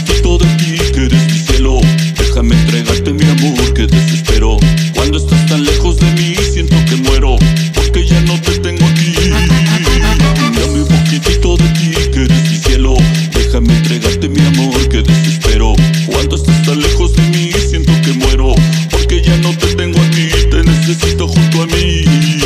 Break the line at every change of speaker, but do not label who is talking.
Todo de ti, que desquicelo Déjame entregarte mi amor, que desespero. Cuando estás tan lejos de mí, siento que muero Porque ya no te tengo aquí. Dame un poquitito de ti, que eres mi cielo. Déjame entregarte mi amor, que desespero. Cuando estás tan lejos de mí, siento que muero Porque ya no te tengo aquí, te necesito junto a mí.